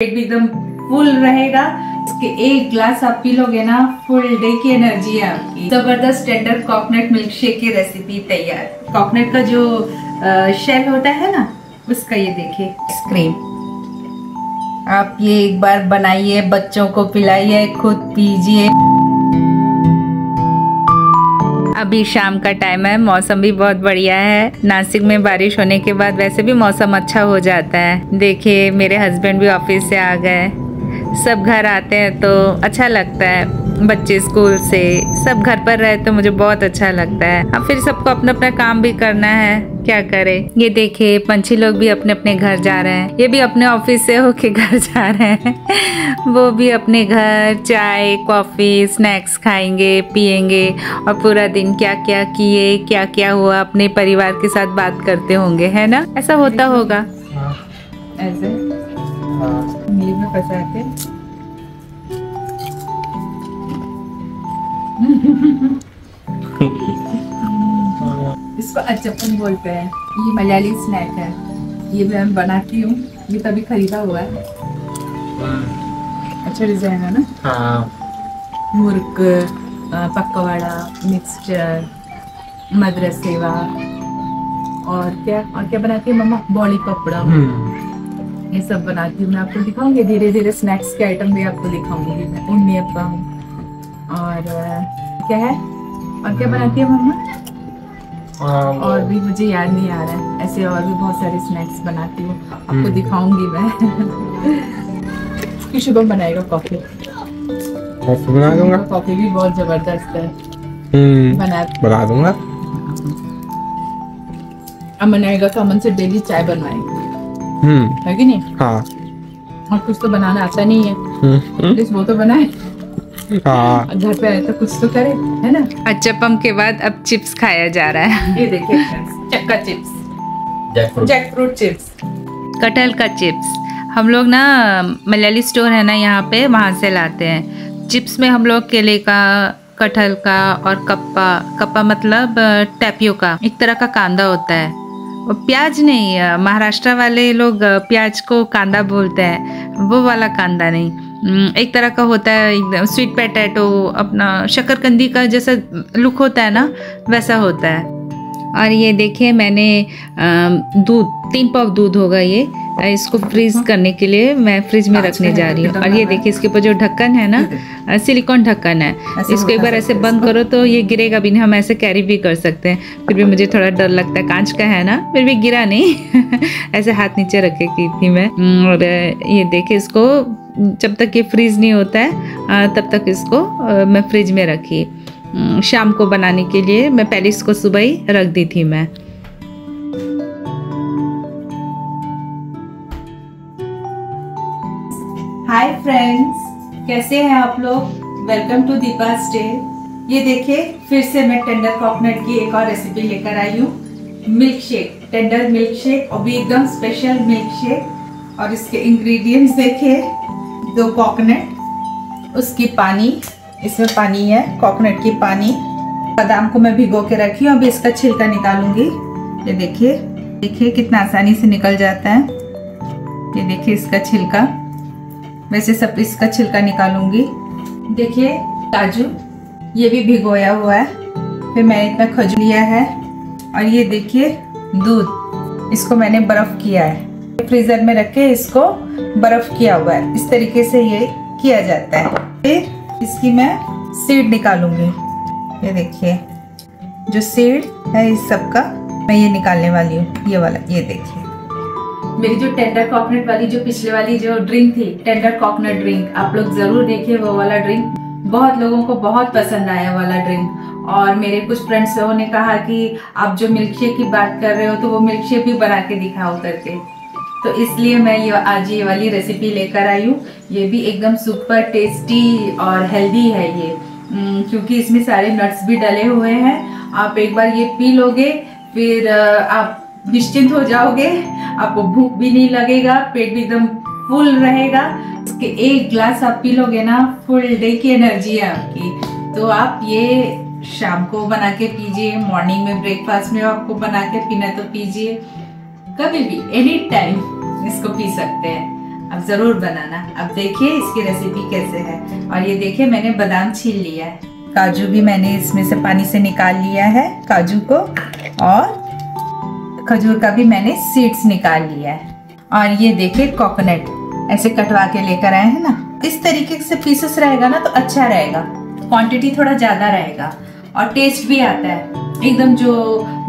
पेट भी एकदम फुल रहेगा। उसके एक ग्लास आप पी लोगे ना फुल डे की एनर्जी है आपकी। ज़बरदस्त स्टैंडर्ड कॉकनट मिल्क शेक की रेसिपी तैयार। कॉकनट का जो शेल होता है ना, उसका ये देखिए। क्रीम आप ये एक बार बनाइए, बच्चों को पिलाइए, खुद पीजिए। अभी शाम का टाइम है, मौसम भी बहुत बढ़िया है। नासिक में बारिश होने के बाद वैसे भी मौसम अच्छा हो जाता है। देखिए, मेरे हस्बैंड भी ऑफ़िस से आ गए। सब घर आते हैं तो अच्छा लगता है। बच्चे स्कूल से सब घर पर रहे तो मुझे बहुत अच्छा लगता है। अब फिर सबको अपना अपना काम भी करना है क्या करे? ये देखे पंछी लोग भी अपने अपने घर जा रहे हैं। ये भी अपने ऑफ़िस से होके घर जा रहे हैं। वो भी अपने घर चाय कॉफ़ी स्नैक्स खाएँगे पिएँगे और पूरा दिन क्या क्या किए क्या क्या हुआ अपने परिवार के साथ बात करते होंगे है ना? ऐसा होता होगा। ऐसे? इसको अचपन बोलते हैं। ये मलयाली स्नैक है। ये मैं बनाती हूँ। ये तभी खरीदा हुआ है। अच्छा डिज़ाइन है ना? हाँ। मुर्क पकवाड़ा मिक्सचर मदरसेवा। और क्या? और क्या बनाती है मम्मा? बॉली पपड़ा। हम्म, ये सब बनाती हूँ। मैं आपको दिखाऊँगी। धीरे धीरे स्नैक्स के आइटम भी आपको दिखाऊँगी। मैं उन्नी अप्पम और क्या है? और क्या बनाती है मम्मा? हाँ, और भी मुझे याद नहीं आ रहा है। ऐसे और भी बहुत सारे स्नैक्स बनाती हूँ। आपको हम्म। दिखाऊँगी मैं। कि शुभम बनाएगा कॉफ़ी बना दूँगा? कॉफ़ी भी बहुत ज़बरदस्त है। हम्म, बना बना दूँगा? अब बनाएगा तो अमन से डेली चाय बनवाएँगे। हम्म है कि नहीं? हाँ। और कुछ तो बनाना आता नहीं है। प्लीज़ वो तो बनाए। घर पे आए तो कुछ तो करे है ना? अच्चपम के बाद अब चिप्स खाया जा रहा है। ये देखिए चक्का चिप्स। जैक फ्रूट चिप्स कटहल का चिप्स। हम लोग ना मलयाली स्टोर है ना यहाँ पे वहाँ से लाते हैं। चिप्स में हम लोग केले का कटहल का और कप्पा कप्पा मतलब टैपियो का। एक तरह का कांदा होता है। और प्याज नहीं महाराष्ट्र वाले लोग प्याज को कांदा बोलते हैं। वो वाला कांदा नहीं। एक तरह का होता है, एकदम स्वीट पैटेटो अपना शक्करकंदी का जैसा लुक होता है ना, वैसा होता है। और ये देखिए मैंने दूध तीन पाव दूध होगा ये इसको फ्रीज करने के लिए मैं फ्रिज में रखने जा रही हूँ। और ये देखिए इसके ऊपर जो ढक्कन है ना सिलिकॉन ढक्कन है। इसको एक बार ऐसे बंद करो तो ये गिरेगा भी नहीं हम ऐसे कैरी भी कर सकते हैं। फिर भी मुझे थोड़ा डर लगता है कांच का है ना फिर भी गिरा नहीं। ऐसे हाथ नीचे रखे की थी मैं। और ये देखिए इसको जब तक ये फ्रीज नहीं होता है तब तक इसको मैं फ्रिज में रखी। शाम को बनाने के लिए मैं पहले इसको सुबह ही रख दी थी मैं। हाय फ्रेंड्स कैसे हैं आप लोग? वेलकम टू दीपा स्टे ये देखिए, फिर से मैं टेंडर कोकोनट की एक और रेसिपी लेकर आई हूँ। Milk shake tender milk shake और भी एकदम स्पेशल मिल्क शेक और इसके इंग्रेडिएंट्स देखिए, दो कोकोनट उसकी पानी इसमें पानी है कोकोनट की पानी। बादाम को मैं भिगो के रखी हूँ, अभी इसका छिलका निकालूँगी। ये देखिए देखिए कितना आसानी से निकल जाता है। ये देखिए इसका छिलका। वैसे सब इसका छिलका निकालूँगी। देखिए, काजू, ये भी भिगोया हुआ है। फिर मैंने इतना खजूर लिया है। और ये देखिए, दूध। इसको मैंने बर्फ़ किया है। फ्रीजर में रख के इसको बर्फ़ किया हुआ है। इस तरीके से ये किया जाता है। फिर इसकी मैं सीड निकालूँगी। ये देखिए, जो सीड है इस सब का मैं ये निकालने वाली हूँ। ये वाला, ये देखिए। मेरी जो टेंडर कोकोनट वाली, जो पिछले वाली जो ड्रिंक थी टेंडर कॉकनट ड्रिंक आप लोग ज़रूर देखिए वो वाला ड्रिंक बहुत लोगों को बहुत पसंद आया वाला ड्रिंक और मेरे कुछ फ्रेंड्स लोगों ने कहा कि आप जो मिल्क शेक की बात कर रहे हो तो वो मिल्क शेक भी बना के दिखाओ करके। तो इसलिए मैं ये आज ये वाली रेसिपी लेकर आई हूँ। ये भी एकदम सुपर टेस्टी और हेल्दी है ये। क्योंकि इसमें सारे नट्स भी डले हुए हैं। आप एक बार ये पी लोगे, फिर आप निश्चिंत हो जाओगे। आपको भूख भी नहीं लगेगा, पेट भी एकदम फुल रहेगा। इसके एक ग्लास आप पी लोगे ना फुल डे की एनर्जी है आपकी। तो आप ये शाम को बना के पीजिए मॉर्निंग में ब्रेकफास्ट में आपको बना के पीना तो पीजिए। कभी भी एनी टाइम इसको पी सकते हैं। अब ज़रूर बनाना। अब देखिए इसकी रेसिपी कैसे है। और ये देखिए, मैंने बादाम छील लिया है। काजू भी मैंने इसमें से पानी से निकाल लिया है काजू को। और खजूर का भी मैंने सीड्स निकाल लिया है। और ये देखिए कोकोनट ऐसे कटवा के लेकर आए हैं ना। इस तरीके से पीसेस रहेगा ना तो अच्छा रहेगा। क्वांटिटी थोड़ा ज़्यादा रहेगा। और टेस्ट भी आता है। एकदम जो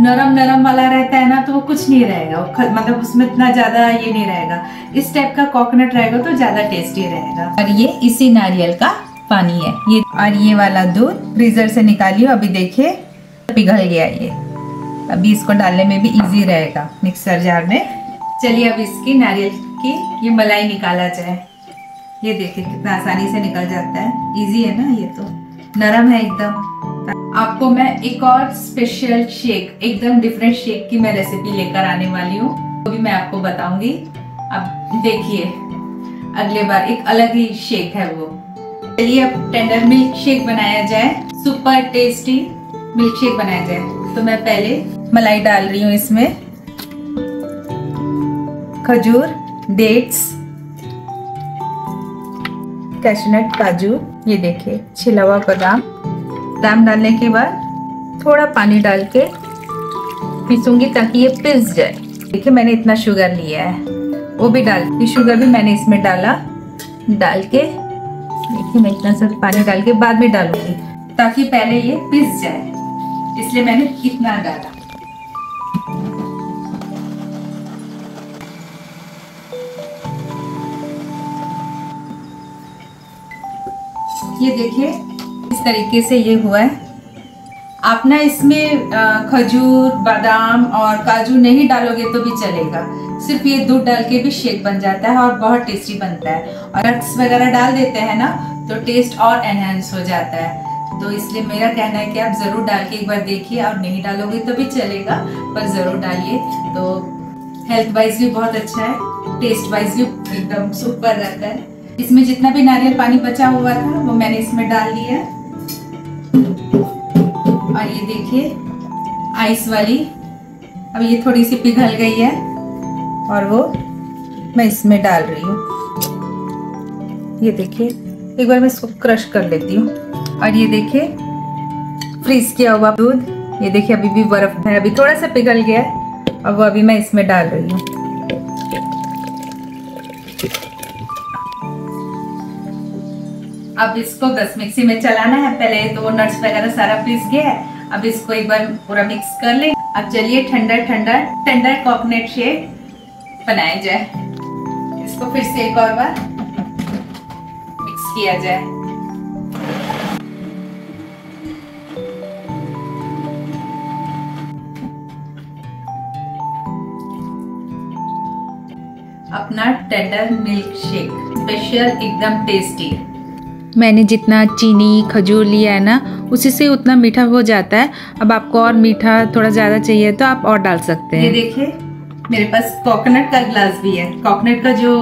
नरम नरम वाला रहता है ना तो वो कुछ नहीं रहेगा। मतलब उसमें इतना ज़्यादा ये नहीं रहेगा। इस टाइप का कोकोनट रहेगा तो ज़्यादा टेस्टी रहेगा। और ये इसी नारियल का पानी है। ये और ये वाला दूध फ्रीजर से निकालियो अभी देखिए पिघल गया ये। अभी इसको डालने में भी इजी रहेगा मिक्सर जार में। चलिए अब इसकी नारियल की ये मलाई निकाला जाए। ये देखिए कितना आसानी से निकल जाता है। इजी है ना ये तो? नरम है एकदम। आपको मैं एक और स्पेशल शेक एकदम डिफरेंट शेक की मैं रेसिपी लेकर आने वाली हूँ। वो भी मैं आपको बताऊँगी। अब देखिए, अगले बार एक अलग ही शेक है वो। चलिए अब टेंडर मिल्क शेक बनाया जाए। सुपर टेस्टी मिल्क शेक बनाया जाए। तो मैं पहले मलाई डाल रही हूँ इसमें। खजूर डेट्स कैशनट काजू। ये देखिए, छिला हुआ बादाम। बादाम डालने के बाद थोड़ा पानी डाल के पीसूँगी ताकि ये पिस जाए। देखिए, मैंने इतना शुगर लिया है। वो भी डाल शुगर भी मैंने इसमें डाला। डाल के, देखिए, मैं इतना सा पानी डाल के बाद में डालूँगी, ताकि पहले ये पिस जाए। इसलिए मैंने इतना डाला। ये देखिए तरीके से ये हुआ है। आप ना इसमें खजूर, बादाम और काजू नहीं डालोगे तो भी चलेगा। सिर्फ़ ये दूध डाल के भी शेक बन जाता है और बहुत टेस्टी बनता है। और नट्स वगैरह डाल देते हैं ना तो टेस्ट और एनहेंस हो जाता है। तो इसलिए मेरा कहना है कि आप ज़रूर डाल के एक बार देखिए और नहीं डालोगे तो भी चलेगा, पर ज़रूर डालिए। तो हेल्थ वाइज भी बहुत अच्छा है टेस्ट वाइज भी एकदम सुपर रहता है। इसमें जितना भी नारियल पानी बचा हुआ था, वो मैंने इसमें डाल दिया। और ये देखिए आइस वाली। अब ये थोड़ी सी पिघल गई है और वो मैं इसमें डाल रही हूँ। ये देखिए, एक बार मैं इसको क्रश कर लेती हूँ। और ये देखिए फ्रीज किया हुआ दूध। ये देखिए, अभी भी बर्फ़ है, अभी थोड़ा सा पिघल गया है। और वो अभी मैं इसमें डाल रही हूँ। अब इसको बस मिक्सी में चलाना है। पहले वो नट्स वगैरह सारा पीस गया है। अब इसको एक बार पूरा मिक्स कर ले। अब चलिए ठंडा ठंडा ठंडा कोकोनट शेक बनाया जाए। इसको फिर से एक और बार मिक्स किया जाए। अपना टेंडर मिल्क शेक स्पेशल एकदम टेस्टी मैंने जितना चीनी, खजूर लिया है ना, उसी से उतना मीठा हो जाता है। अब आपको और मीठा थोड़ा ज़्यादा चाहिए तो आप और डाल सकते हैं। ये देखिए, मेरे पास कोकोनट का ग्लास भी है। कोकोनट का जो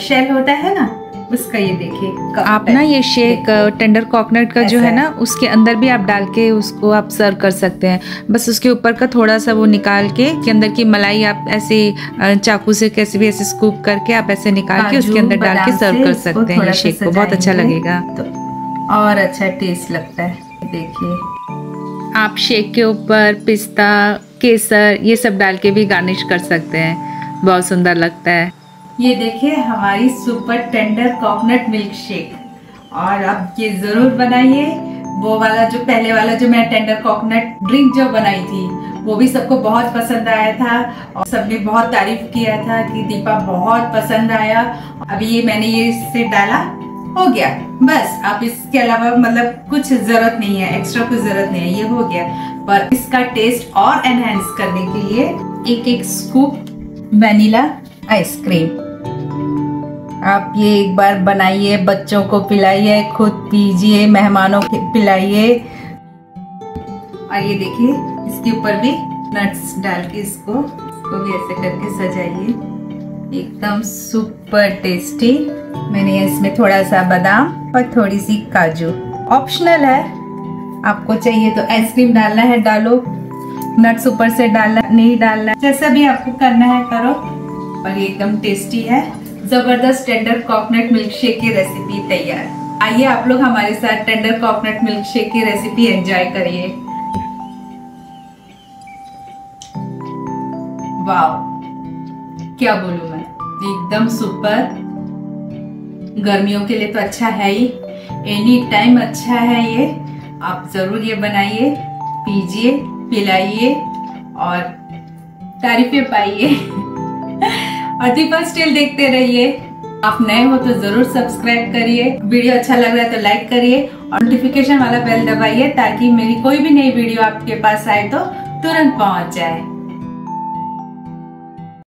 शेल होता है ना उसका ये देखिए आप ना ये शेक टेंडर कोकोनट का जो है ना उसके अंदर भी आप डाल के उसको आप सर्व कर सकते हैं। बस उसके ऊपर का थोड़ा सा वो निकाल के के अंदर की मलाई आप ऐसे चाकू से कैसे भी ऐसे स्कूप करके आप ऐसे निकाल के उसके अंदर डाल के सर्व कर सकते हैं। ये शेक को बहुत अच्छा लगेगा। तो और अच्छा टेस्ट लगता है। देखिए। आप शेक के ऊपर पिस्ता केसर ये सब डाल के भी गार्निश कर सकते हैं। बहुत सुंदर लगता है। ये देखिए हमारी super tender coconut milk shake और अब ये ज़रूर बनाइए। वो वाला जो, पहले वाला जो मैं टेंडर कोकोनट ड्रिंक जो बनाई थी, वो भी सबको बहुत पसंद आया था और सबने बहुत तारीफ़ किया था कि दीपा बहुत पसंद आया। अभी ये मैंने ये इससे डाला, हो गया। बस आप इसके अलावा मतलब कुछ ज़रूरत नहीं है एक्स्ट्रा कुछ ज़रूरत नहीं है, ये हो गया। पर इसका टेस्ट और एनहेंस करने के लिए एक एक स्कूप वनीला आइसक्रीम आप ये एक बार बनाइए, बच्चों को पिलाइए, खुद पीजिए, मेहमानों को पिलाइए। और ये देखिए, इसके ऊपर भी नट्स डाल के इसको इसको भी ऐसे करके सजाइए। एकदम सुपर टेस्टी मैंने इसमें थोड़ा सा बादाम और थोड़ी सी काजू। ऑप्शनल है। आपको चाहिए तो आइसक्रीम डालना है, डालो। नट्स ऊपर से डालना, नहीं डालना। जैसा भी आपको करना है करो। और ये एकदम टेस्टी है। ज़बरदस्त टेंडर कोकोनट मिल्क शेक की रेसिपी तैयार। आइए आप लोग हमारे साथ टेंडर कोकोनट मिल्क शेक की रेसिपी एंजॉय करिए। वाह क्या बोलूँ मैं? एकदम सुपर गर्मियों के लिए तो अच्छा है ही। एनी टाइम अच्छा है ये। आप ज़रूर ये बनाइए, पीजिए, पिलाइए और तारीफें पाइए। दीपा स्टिल देखते रहिए। आप नए हो तो ज़रूर सब्सक्राइब करिए। वीडियो अच्छा लग रहा है तो लाइक करिए और नोटिफिकेशन वाला बेल दबाइए ताकि मेरी कोई भी नई वीडियो आपके पास आए तो तुरंत पहुँच जाए।